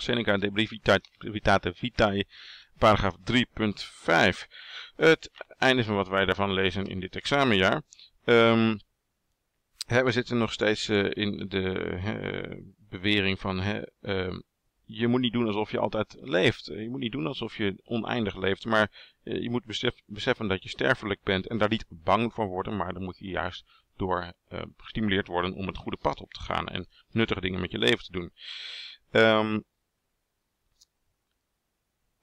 Seneca de Brevitate Vitae, paragraaf 3.5. Het einde van wat wij daarvan lezen in dit examenjaar. Um, we zitten nog steeds uh, in de bewering van uh, je moet niet doen alsof je altijd leeft. Je moet niet doen alsof je oneindig leeft. Maar je moet besef, beseffen dat je sterfelijk bent en daar niet bang voor worden. Maar dan moet je juist door gestimuleerd worden om het goede pad op te gaan en nuttige dingen met je leven te doen. Um,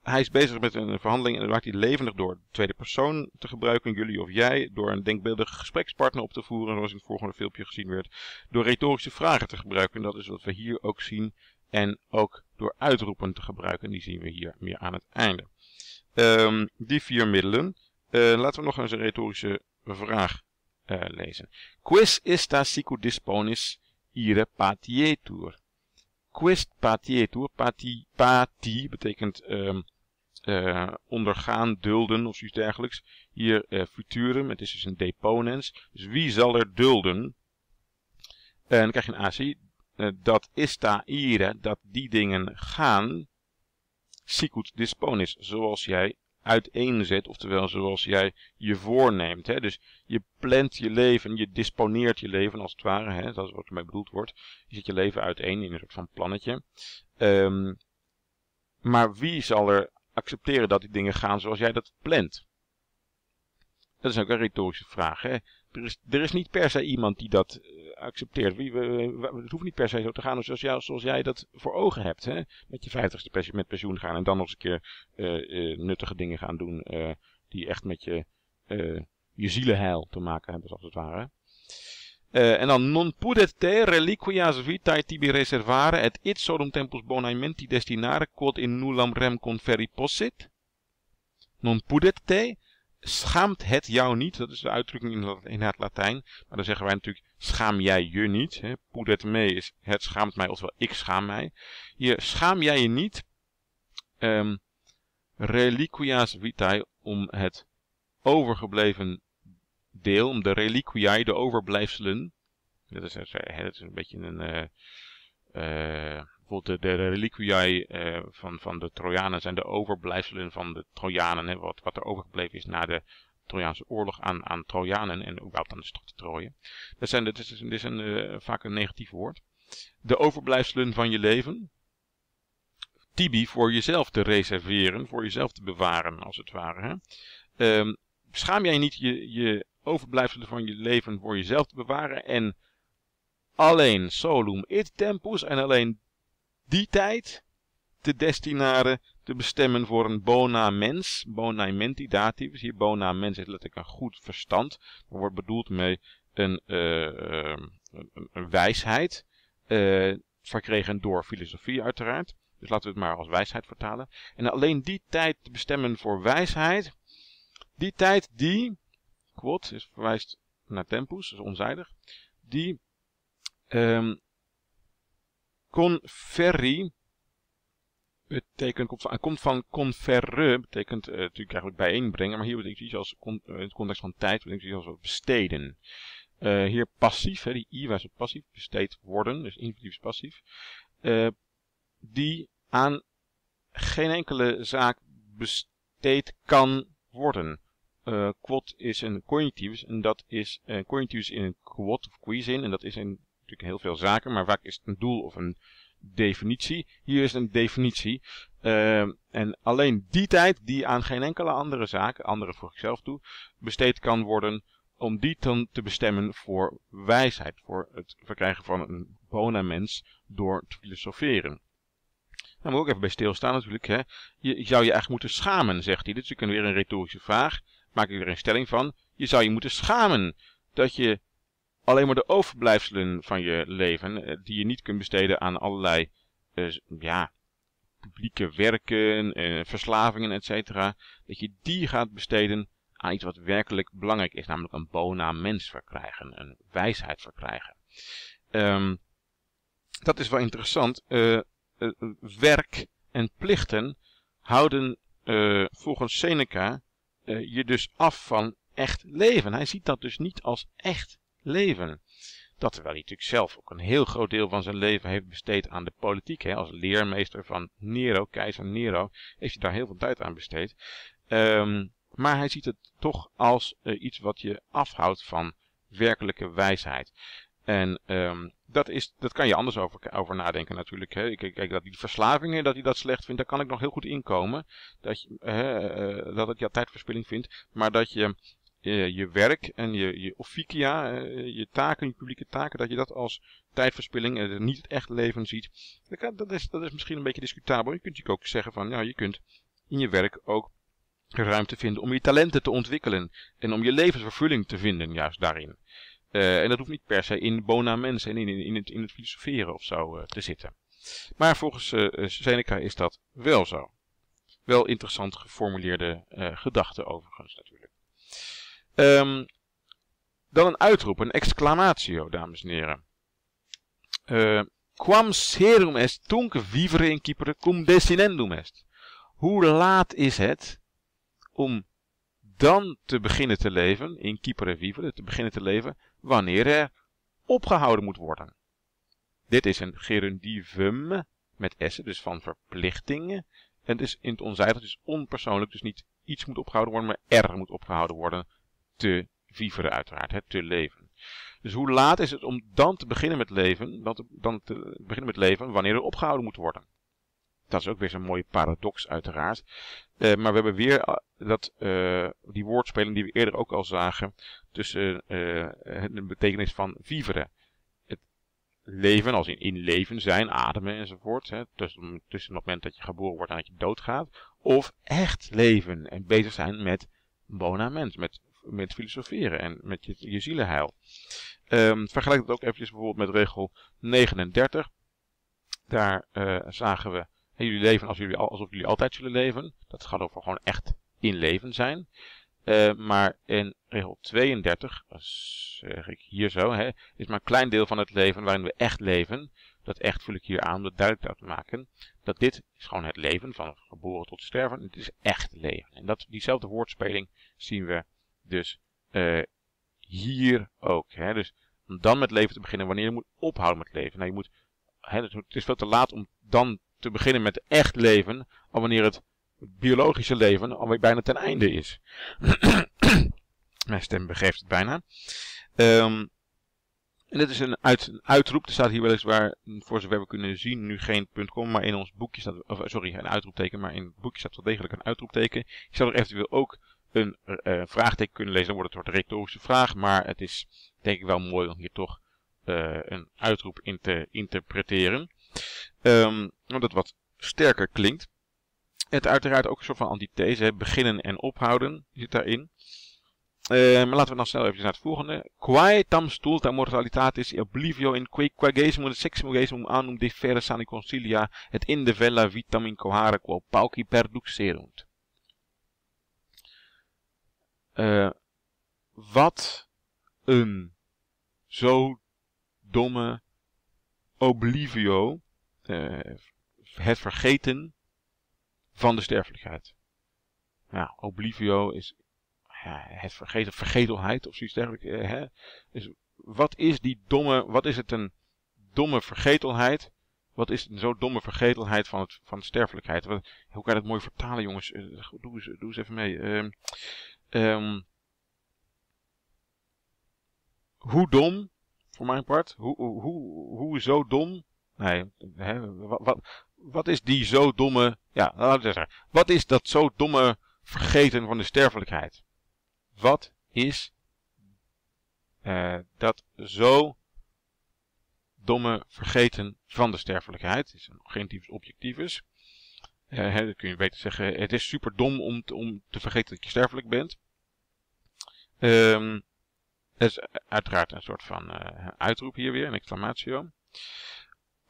hij is bezig met een verhandeling en dan maakt hij levendig door de tweede persoon te gebruiken, jullie of jij, door een denkbeeldige gesprekspartner op te voeren, zoals in het volgende filmpje gezien werd, door retorische vragen te gebruiken, en dat is wat we hier ook zien, en ook door uitroepen te gebruiken, die zien we hier meer aan het einde. Um, die vier middelen. Uh, laten we nog eens een retorische vraag uh, lezen. Quis ista sicu disponis ire patietur? Quist patietur, pati, pati betekent um, uh, ondergaan, dulden of zoiets dergelijks. Hier uh, futurum, het is dus een deponens. Dus wie zal er dulden? En dan krijg je een AC. Dat ista ire, dat die dingen gaan. Sicut disponis, zoals jij uiteenzet, oftewel zoals jij je voorneemt. Hè? Dus je plant je leven, je disponeert je leven als het ware, hè? dat is wat ermee bedoeld wordt. Je zet je leven uiteen in een soort van plannetje. Um, maar wie zal er accepteren dat die dingen gaan zoals jij dat plant? Dat is ook een retorische vraag. Hè? Er, is, er is niet per se iemand die dat uh, accepteert. Het hoeft niet per se zo te gaan zoals, jou, zoals jij dat voor ogen hebt. Hè? Met je vijftigste met pensioen gaan en dan nog eens een keer uh, nuttige dingen gaan doen die echt met je, je zielenheil te maken hebben, zoals het ware. En dan non pudet te reliquias vitae tibi reservare et itsodum tempus bonaimenti destinare quod in nullam rem conferi possit. Non pudet te, schaamt het jou niet, dat is de uitdrukking in, het Latijn. Maar dan zeggen wij natuurlijk, schaam jij je niet. Hè? Pudet me is, het schaamt mij, oftewel ik schaam mij. Hier, schaam jij je niet, um, reliquias vitae, om het overgebleven deel, om de reliquiae, de overblijfselen. Dat is, dat is een beetje een. Uh, bijvoorbeeld de, de uh, van, van de Trojanen zijn de overblijfselen van de Trojanen. Hè, wat, wat er overgebleven is na de Trojaanse oorlog aan, aan Trojanen en überhaupt aan de stad Troje. Dat, zijn, dat is, is een, vaak een negatief woord. De overblijfselen van je leven. Tibi voor jezelf te reserveren, voor jezelf te bewaren, als het ware. Hè. Um, schaam jij niet je, je overblijfselen van je leven voor jezelf te bewaren. En alleen solum it tempus en alleen die tijd te destinaren, te bestemmen voor een bona mens. Bona menti dativus. Hier bona mens is letterlijk een goed verstand. Er wordt bedoeld mee een, uh, een, een wijsheid. Uh, verkregen door filosofie uiteraard. Dus laten we het maar als wijsheid vertalen. En alleen die tijd te bestemmen voor wijsheid. Die tijd die quod is verwijst naar tempus, dus onzijdig. Die um, conferri betekent, komt van, komt van conferre, betekent uh, natuurlijk eigenlijk bijeenbrengen, maar hier betekent iets als, uh, in het context van tijd, betekent iets als besteden. Uh, hier passief, hè, die i was passief, besteed worden, dus infinitief passief, die aan geen enkele zaak besteed kan worden quod is een conjunctivus en dat is een conjunctivus in een quod of quizin en dat is in natuurlijk heel veel zaken, maar vaak is het een doel of een definitie. Hier is een definitie. Uh, en alleen die tijd die aan geen enkele andere zaak, andere voor ikzelf toe, besteed kan worden om die dan te bestemmen voor wijsheid, voor het verkrijgen van een bona mens door te filosoferen. Nou, moet ook even bij stilstaan natuurlijk. Hè. Je, je zou je eigenlijk moeten schamen, zegt hij. Dit is natuurlijk weer een retorische vraag maak ik er een stelling van. Je zou je moeten schamen dat je alleen maar de overblijfselen van je leven, eh, die je niet kunt besteden aan allerlei, uh, ja, publieke werken, uh, verslavingen, etc. Dat je die gaat besteden aan iets wat werkelijk belangrijk is, namelijk een bona mens verkrijgen, een wijsheid verkrijgen. Um, dat is wel interessant. Werk en plichten houden volgens Seneca je dus af van echt leven. Hij ziet dat dus niet als echt leven. dat terwijl hij natuurlijk zelf ook een heel groot deel van zijn leven heeft besteed aan de politiek. Hè, als leermeester van Nero, keizer Nero, heeft hij daar heel veel tijd aan besteed. Ehm, maar hij ziet het toch als uh, iets wat je afhoudt van werkelijke wijsheid. En um, dat, is, dat kan je anders over, over nadenken natuurlijk. Hè. Kijk, kijk, dat die verslavingen, dat hij dat slecht vindt, daar kan ik nog heel goed inkomen. Dat, je, uh, dat het ja tijdverspilling vindt. Maar dat je uh, je werk en je, je officia, uh, je taken, je publieke taken, dat je dat als tijdverspilling en niet het echt leven ziet. Dat, is, dat is misschien een beetje discutabel. Je kunt ook zeggen van, ja, je kunt in je werk ook ruimte vinden om je talenten te ontwikkelen. En om je levensvervulling te vinden, juist daarin. En dat hoeft niet per se in bona mens en in, in, in, het, in het filosoferen of zo te zitten. Maar volgens Seneca is dat wel zo. Wel interessant geformuleerde gedachten overigens. Um, dan een uitroep, een exclamatio, dames en heren. Quam serum est tunc vivere in Cypre cum desinendum est. Hoe laat is het om dan te beginnen te leven, in Cypre vivere, te beginnen te leven, wanneer er opgehouden moet worden. Dit is een gerundivum met s, dus van verplichtingen. En het is in het onzijdig, dus onpersoonlijk, dus niet iets moet opgehouden worden, maar er moet opgehouden worden te viveren uiteraard, het te leven. Dus hoe laat is het om dan te beginnen met leven, dan te, dan te beginnen met leven wanneer er opgehouden moet worden? Dat is ook weer zo'n mooie paradox uiteraard. Uh, maar we hebben weer uh, dat, uh, die woordspeling die we eerder ook al zagen tussen de betekenis van vivere. Het leven als in, in leven zijn, ademen enzovoort. Hè, tussen, tussen het moment dat je geboren wordt en dat je doodgaat. Of echt leven en bezig zijn met bonament, met, met filosoferen en met je, je zielenheil. Um, vergelijk dat ook eventjes bijvoorbeeld met regel 39. Daar zagen we jullie leven als jullie, alsof jullie altijd zullen leven. Dat gaat over gewoon echt in leven zijn. Uh, maar in regel 32, zeg ik hier zo, hè, is maar een klein deel van het leven waarin we echt leven. Dat echt vul ik hier aan om het duidelijk te maken. Dat dit is gewoon het leven, van geboren tot sterven. Het is echt leven. En dat, diezelfde woordspeling zien we dus uh, hier ook. Hè. Dus om dan met leven te beginnen wanneer je moet ophouden met leven. Nou, je moet, hè, het is veel te laat om dan te beginnen met echt leven, al wanneer het biologische leven alweer bijna ten einde is. Mijn stem begeeft het bijna. Um, en dit is een, uit, een uitroep. Er staat hier weliswaar, voor zover we kunnen zien, nu geen .com, maar in ons boekje staat, sorry, een uitroepteken, maar in het boekje staat wel degelijk een uitroepteken. Je zou er eventueel ook een uh, vraagteken kunnen lezen, dan wordt het een retorische vraag, maar het is denk ik wel mooi om hier toch uh, een uitroep in te interpreteren. Um, omdat het wat sterker klinkt. Het uiteraard ook een soort van antithese. Beginnen en ophouden zit daarin. Uh, maar laten we dan snel even naar het volgende. Quae tam stulta mortalitatis oblivio in quae quagesimo de seximogesimo annum differe sani concilia et in de vella vitam in cohare quo pauci perduxerunt. Uh, wat een zo domme oblivio uh, het vergeten van de sterfelijkheid. Ja, oblivio is ja, het vergeten, vergetelheid of zoiets dergelijks. Uh, hè? Dus wat is die domme, wat is het een domme vergetelheid? Wat is een zo domme vergetelheid van, het, van de sterfelijkheid? Wat, hoe kan je dat mooi vertalen, jongens? Uh, doe, eens, doe eens even mee. Um, um, hoe dom, voor mijn part, hoe, hoe, hoe, zo dom Nee, hè, wat, wat, is die zo domme... Ja, laten we zeggen. Wat is dat zo domme vergeten van de sterfelijkheid? Wat is uh, dat zo domme vergeten van de sterfelijkheid? Het is een genitief objectivus. Uh, kun je beter zeggen, het is super dom om, te, om te vergeten dat je sterfelijk bent. Um, dat is uiteraard een soort van uh, uitroep hier weer, een exclamatio.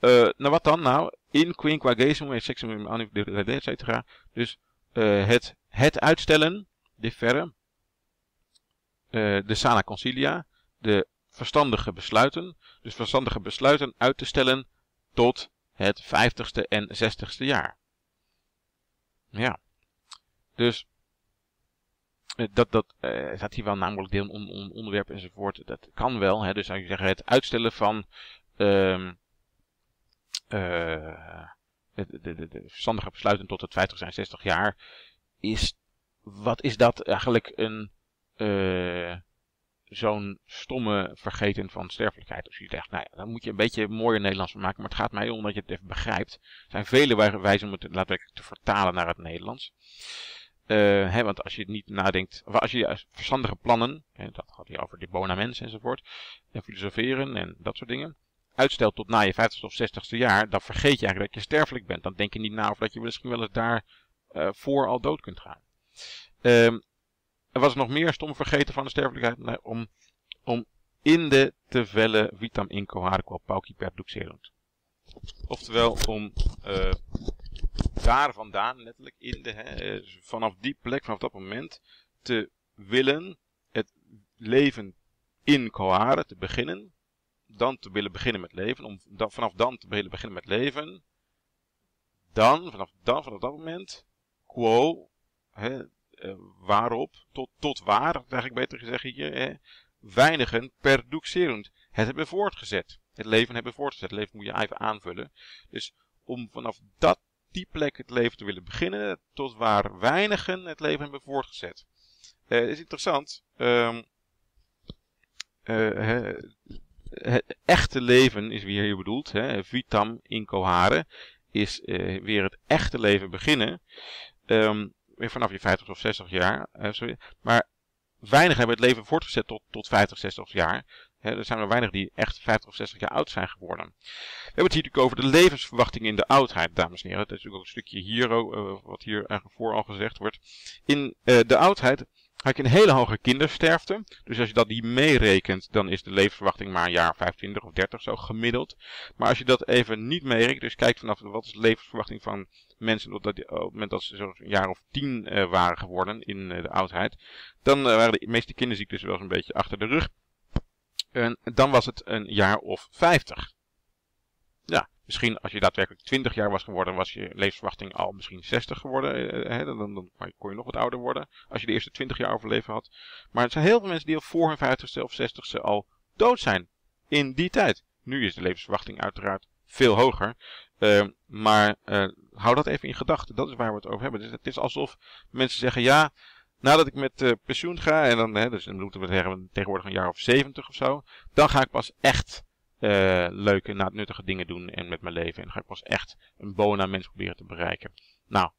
Uh, nou, wat dan? Nou, in quinquagesimo et sexum et cetera. Dus het, het uitstellen, differre, de sana concilia, de verstandige besluiten. Dus verstandige besluiten uit te stellen tot het vijftigste en zestigste jaar. Ja. Dus dat, dat uh, staat hier wel namelijk deel on, on, onderwerp enzovoort. Dat kan wel. Hè? Dus zou je zeggen, het uitstellen van um, uh, de, de, de, verstandige besluiten tot het 50 zijn 60 jaar. Is, wat is dat eigenlijk een, zo'n stomme vergeten van sterfelijkheid. Als je zegt, nou ja, dan moet je een beetje mooier Nederlands maken. Maar het gaat mij om dat je het even begrijpt. Er zijn vele wijzen om het daadwerkelijk te vertalen naar het Nederlands. Uh, hè, want als je niet nadenkt, of als je verstandige plannen, hè, dat gaat hier over de bonaments enzovoort, en filosoferen en dat soort dingen, uitstelt tot na je 50ste of 60ste jaar, dan vergeet je eigenlijk dat je sterfelijk bent. Dan denk je niet na of dat je misschien wel eens daar uh, voor al dood kunt gaan. Um, er was nog meer stom vergeten van de sterfelijkheid nee, om, om in de te vellen vitam incohare qual pauci perduxerunt. Oftewel om uh, daar vandaan, letterlijk in de, hè, vanaf die plek, vanaf dat moment, te willen het leven in cohare te beginnen. Dan te willen beginnen met leven. Om vanaf dan te willen beginnen met leven. Dan, vanaf, dan, vanaf dat moment, quo, hè, uh, waarop, tot, tot waar, eigenlijk beter gezegd hier, weinigen perduxerend. Het hebben voortgezet. Het leven hebben voortgezet. Het leven moet je even aanvullen. Dus om vanaf dat, die plek het leven te willen beginnen, tot waar weinigen het leven hebben voortgezet. Uh, is interessant. Um, uh, het echte leven is weer hier bedoeld. Hè, vitam incohare is weer het echte leven beginnen. Um, vanaf je 50 of 60 jaar. Maar weinig hebben het leven voortgezet tot, tot 50, 60 jaar. er zijn er weinig die echt 50 of 60 jaar oud zijn geworden. We hebben het hier natuurlijk over de levensverwachting in de oudheid, dames en heren. Dat is natuurlijk ook een stukje hier, uh, wat hier eigenlijk voor al gezegd wordt. In uh, de oudheid had je een hele hoge kindersterfte. Dus als je dat niet meerekent, dan is de levensverwachting maar een jaar 25 of 30 zo gemiddeld. Maar als je dat even niet meerekent, dus kijkt vanaf wat is de levensverwachting van mensen op, dat, op het moment dat ze zo'n jaar of 10 uh, waren geworden in uh, de oudheid, dan uh, waren de meeste kinderziektes wel eens een beetje achter de rug. En dan was het een jaar of 50. Ja, Misschien als je daadwerkelijk 20 jaar was geworden, was je levensverwachting al misschien 60 geworden. Eh, hè, dan, dan, kon je nog wat ouder worden. Als je de eerste 20 jaar overleven had. Maar er zijn heel veel mensen die al voor hun 50ste of 60ste al dood zijn. In die tijd. Nu is de levensverwachting uiteraard veel hoger. Uh, maar uh, hou dat even in gedachten. Dat is waar we het over hebben. Dus het is alsof mensen zeggen: ja, nadat ik met pensioen ga. En dan, hè, dus dan moeten we tegenwoordig een jaar of 70 of zo. Dan ga ik pas echt uh, leuke, nuttige dingen doen en met mijn leven. En ga ik pas echt een bona mens proberen te bereiken. Nou,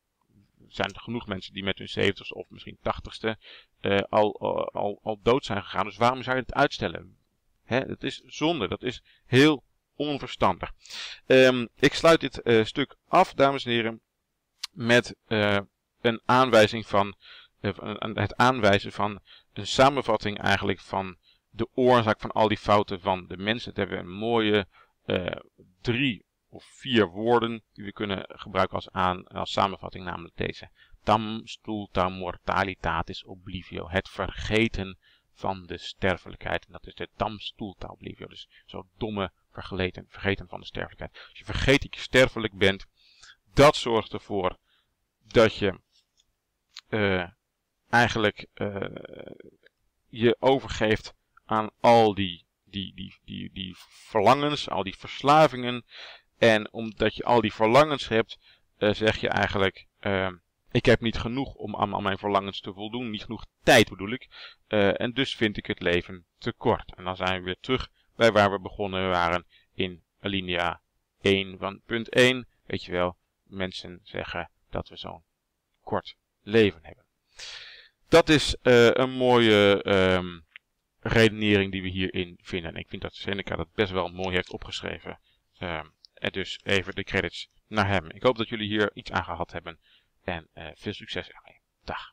zijn er genoeg mensen die met hun 70 of misschien 80ste uh, al, al, al dood zijn gegaan. Dus waarom zou je het uitstellen? Hè, dat is zonde. Dat is heel onverstandig. Um, ik sluit dit uh, stuk af, dames en heren, met een aanwijzing van, het aanwijzen van een samenvatting eigenlijk van de oorzaak van al die fouten van de mensen. Het hebben we een mooie uh, drie of vier woorden die we kunnen gebruiken als, aan, als samenvatting, namelijk deze. Tam stulta mortalitatis oblivio. Het vergeten van de sterfelijkheid. En dat is de tam stulta oblivio. Dus zo domme vergeten, vergeten van de sterfelijkheid. Als je vergeet dat je sterfelijk bent, dat zorgt ervoor dat je uh, eigenlijk uh, je overgeeft aan al die, die, die, die, die verlangens, al die verslavingen. En omdat je al die verlangens hebt, uh, zeg je eigenlijk, uh, ik heb niet genoeg om aan, mijn verlangens te voldoen. Niet genoeg tijd bedoel ik. Uh, en dus vind ik het leven te kort. En dan zijn we weer terug bij waar we begonnen waren in alinea 1 van punt 1. Weet je wel, mensen zeggen dat we zo'n kort leven hebben. Dat is een mooie um, redenering die we hierin vinden. En ik vind dat Seneca dat best wel mooi heeft opgeschreven. Uh, en dus even de credits naar hem. Ik hoop dat jullie hier iets aan gehad hebben. En uh, veel succes ermee. Dag.